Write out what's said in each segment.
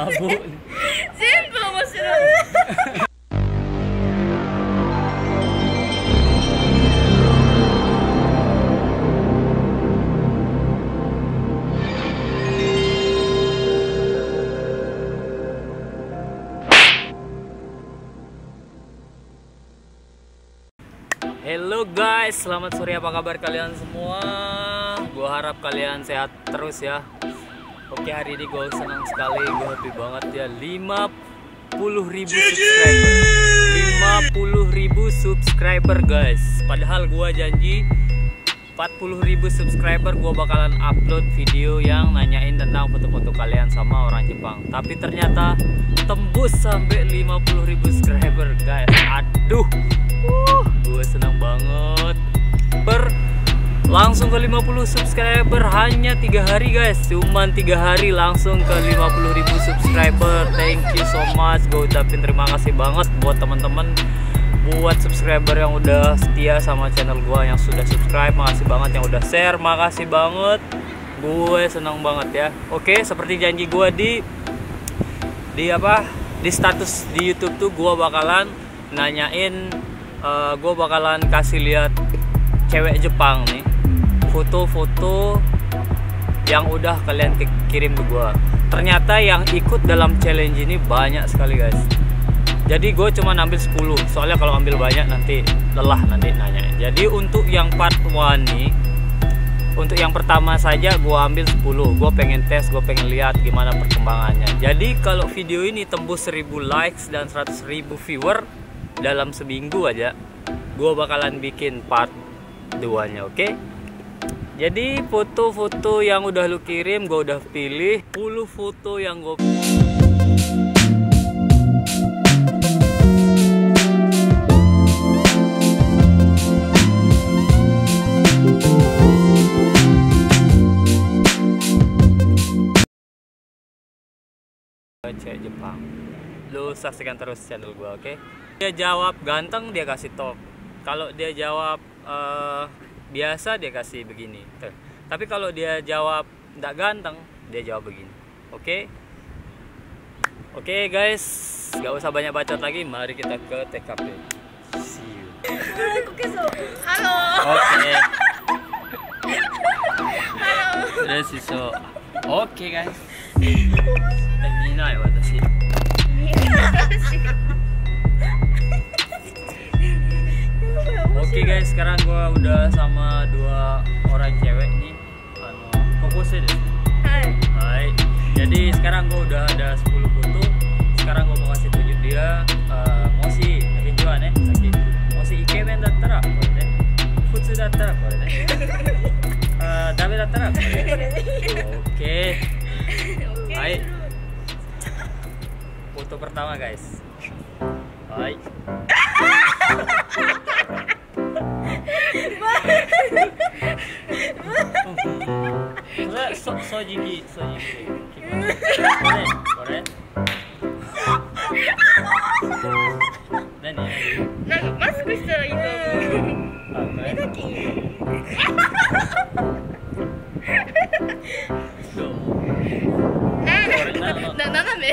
mabuk. 全部面白い Hello guys, selamat sore apa kabar kalian semua? Gua harap kalian sehat terus ya. Oke hari ini gue senang sekali, gue happy banget ya. 50 ribu subscriber. 50 ribu subscriber guys. Padahal gua janji 40 ribu subscriber gue bakalan upload video yang nanyain tentang foto-foto kalian sama orang Jepang. Tapi ternyata tembus sampai 50 ribu subscriber guys. Aduh, langsung ke 50 subscriber hanya tiga hari guys. Cuman tiga hari langsung ke 50 ribu subscriber. Thank you so much. Gue ucapin terima kasih banget buat teman-teman buat subscriber yang udah setia sama channel gue yang sudah subscribe. Makasih banget yang udah share. Makasih banget. Gue senang banget ya. Oke seperti janji gue di di apa? Di status di YouTube tuh gue bakalan nanyain uh, gue bakalan kasih lihat cewek Jepang nih foto-foto yang udah kalian ki- kirim ke gue ternyata yang ikut dalam challenge ini banyak sekali guys. Jadi gue cuma ambil 10 soalnya kalau ambil banyak nanti lelah nanti nanya. Jadi untuk yang part 1 nih untuk yang pertama saja gue ambil 10 gue pengen tes gue pengen lihat gimana perkembangannya. Jadi kalau video ini tembus 1000 likes dan 100.000 viewer dalam seminggu aja gue bakalan bikin part 2 nya oke jadi foto-foto yang udah lu kirim gue udah pilih. 10 foto yang gue cewek Jepang. Lu saksikan terus channel gua oke? Dia jawab ganteng dia kasih top kalau dia jawab eh, biasa dia kasih begini Tuh. tapi kalau dia jawab nggak ganteng dia jawab begini oke oke guys nggak usah banyak bacot lagi mari kita ke TKP see you こけそうハロ oke ーハロー udah sih so oke guys eh, minai watashi Oke guys, sekarang gua udah sama dua orang cewek nih. Anu, kokose deh. はい Hai. Jadi sekarang gua udah ada 10 foto. Sekarang gua mau kasih tunjuk dia eh, moshi hinjuan nih, saki. Moshi ikemen dattara kore ne. Futsu dattara kore ne. Eh, dame dattara kore ne. Oke. Hai. Foto pertama guys. Hai. それ。そ掃除機掃除機これこれ何なんかマスクしたらいいと思うあこれどうこれななな斜め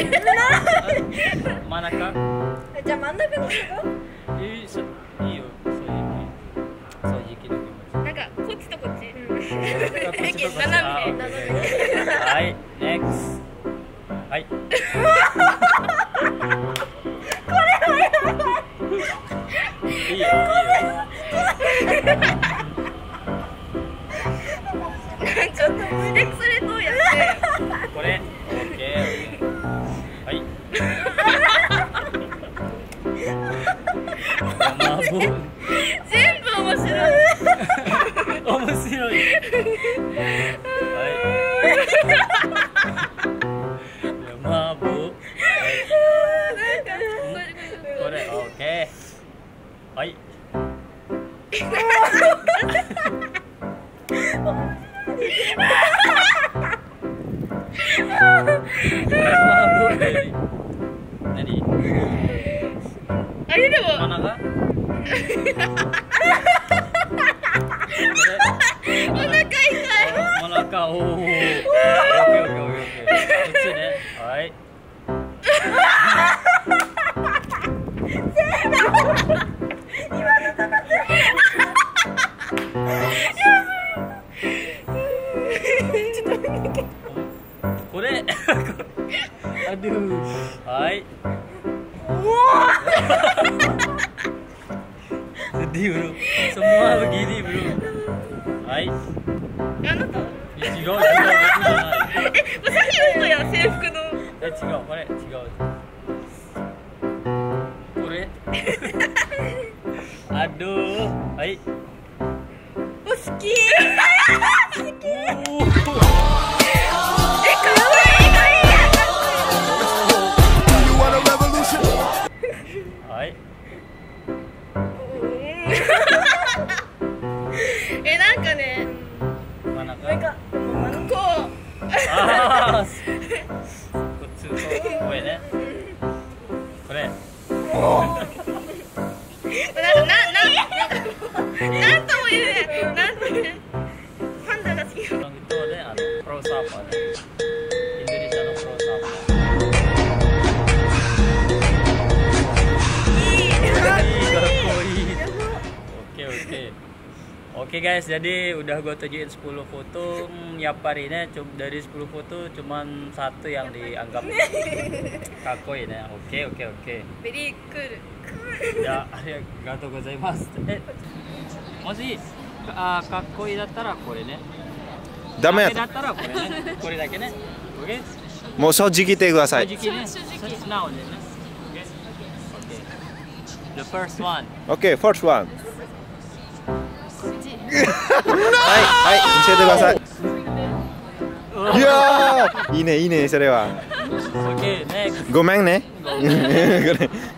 真ん中じゃあ真ん中の人はい、クスはい。これはやばい。いいよ。おおお。おおおおおおおおおおお。はい。今のとこ。これ。あどはい。違う違う。僕じゃないえさっきの人やん制服の。え違う。これ違うなんとも言えないなんとも言えないパンダが好き Orang itu ne ano pro sapa ne. Indonesia no pro sapa. Ih, kakoi. Oke oke. Oke guys, jadi udah gue tunjukin 10 foto Hmm, Ya hari ini cum- dari 10 foto cuman satu yang dianggap kakoi ne. Oke oke oke. ベリークールいや、あ もし、あかっこいいだったらこれね。ダメやだったらこれね。これだけね。OK? もう正直言ってください。正直ね。素直でね。OK? The first one. OK、first one。はい、はい、教えてください。いやー、いいね、いいね、それは。OK, next. ごめんね。これ真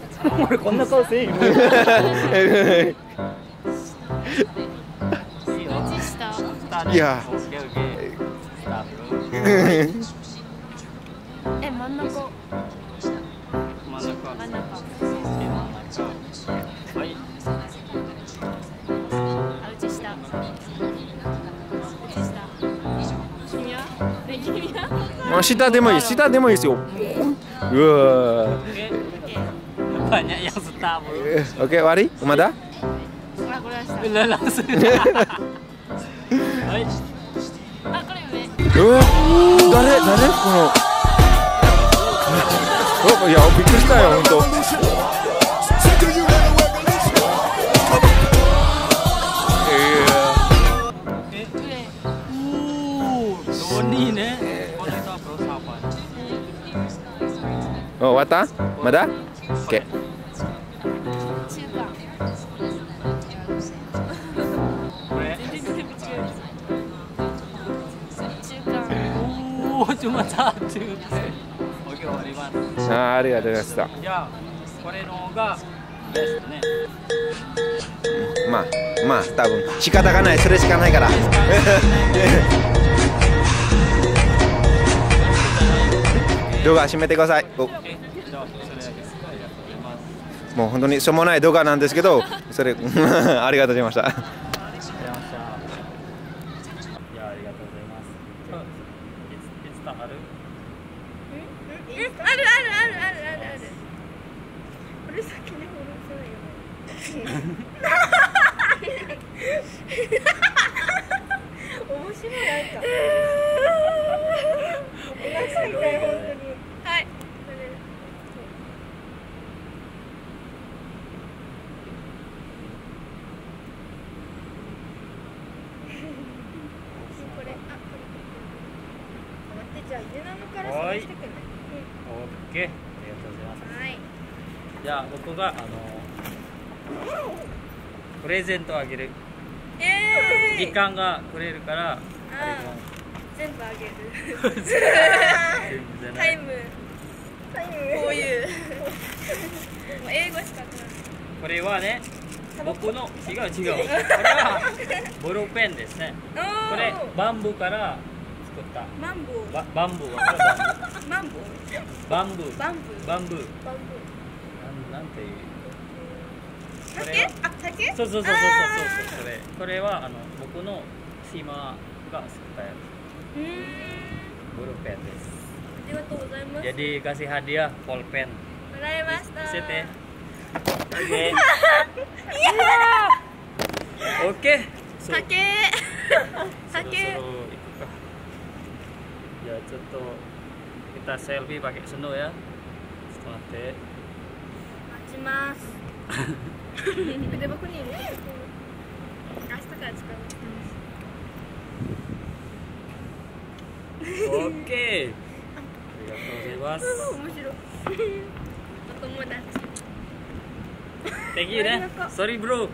俺こんな顔せんよ。いや。え真ん中真ん中。真ん中はい。あうち下でもいい、下でもいいですよ。うわ. Banyak yang star bro. ー。Oke、悪いまだあこれは下 Udah langsung. Hai. あこれ上うわ誰誰この。おいや、びっくりしたよ、本当。 Say, do you want ちまたって言って。お経終あありがとうございましたじゃこれの方がベストね。まあまあ多分仕方がない。それしかないから。動画閉めてください。もう本当にしょうもない動画なんですけどそれ ありがとうございました。あるあるあるあるあるある。これ先に下ろさないよね面白いなんかお腹痛い本当にはいこれこれ。あこれ。待ってじゃあユナノから探してくねオッケー。ありがとうございます。はい。じゃあ僕があのプレゼントをあげる。えーイ。時間がくれるから、あ全部あげる。れも全部じゃない。タイム。タイム。こういう。英語しかない。これはね僕の違う違う。これはボールペンですね。これバンブーから作ったマンボウ。ババンブーわかるマンボウ。バンブー。バンブー。バンブー。バンブなんなんていう。ー竹あ竹？そうそうそうそうそうあそう。これこれはあの僕の島が作ったやーうーん。つボールペンです。ありがとうございます。jadi kasih hadiah pulpen もらいました。Sit eh. Oke. Oke. 竹 ya contoh kita selfie pakai seno ya. Setelah dek. Mas. Beda baku nih kasta kan oke. Terima kasih bos ketemu gozaimasu Thank you dah. Sorry bro.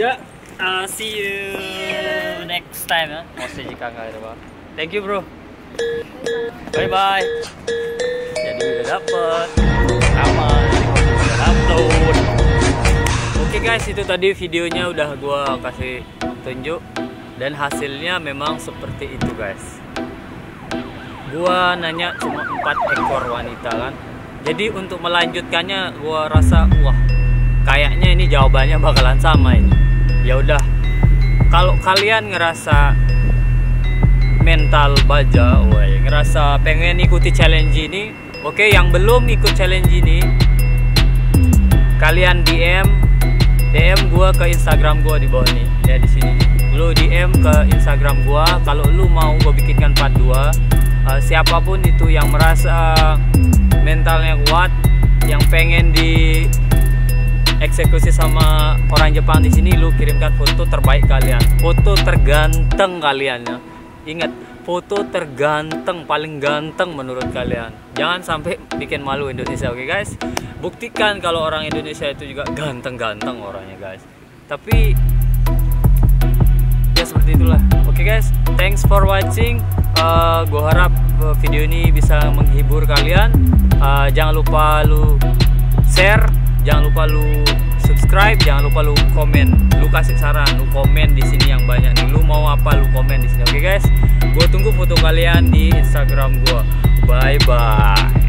ya uh, see you. See you next time ya. Masih jika nggak ada bang. Thank you bro. Bye bye. Jadi udah dapet rekaman, udah upload. Oke guys, itu tadi videonya udah gua kasih tunjuk dan hasilnya memang seperti itu guys. Gua nanya cuma empat ekor wanita kan. Jadi untuk melanjutkannya gua rasa wah kayaknya ini jawabannya bakalan sama ini. Ya udah. Kalau kalian ngerasa mental baja, woi, ngerasa pengen ikuti challenge ini, oke yang belum ikut challenge ini kalian DM DM gua ke Instagram gua di bawah nih ya di sini. Lu DM ke Instagram gua kalau lu mau gua bikinkan part 2 uh, siapa pun itu yang merasa mentalnya kuat yang pengen di eksekusi sama orang Jepang di sini lu kirimkan foto terbaik kalian. Foto terganteng kalian ya. Ingat foto terganteng paling ganteng menurut kalian. Jangan sampai bikin malu Indonesia oke guys? Buktikan kalau orang Indonesia itu juga ganteng-ganteng orangnya guys. Tapi ya seperti itulah. Oke guys thanks for watching. Eh, gue harap eh, video ini bisa menghibur kalian. Eh, jangan lupa lu share jangan lupa lu subscribe jangan lupa lu komen. Lu kasih saran lu komen di sini yang banyak nih. Lu mau apa lu komen di sini. Oke guys? Gue tunggu foto kalian di instagram gue bye bye